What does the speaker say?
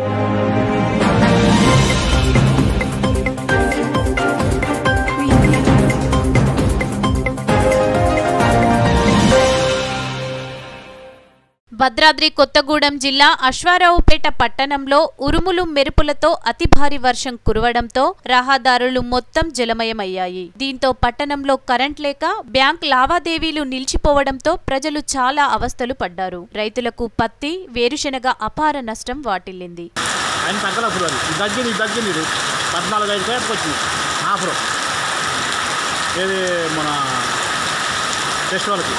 Thank you. Bhadradri Kothagudem జిల్లా అశ్వారావుపేట పట్టణంలో ఉరుములు మెరుపులతో అతి భారీ వర్షం కురవడంతో రహదారులు మొత్తం జలమయమయ్యాయి. దీంతో పట్టణంలో కరెంట్ లేక బ్యాంక్ లావాదేవీలు నిలిచిపోవడంతో ప్రజలు చాలా అవస్థలు పడ్డారు. రైతులకు పత్తి వేరుశెనగ అపార నష్టం వాటిల్లింది. ఏది? మన ఫెస్టివల్కి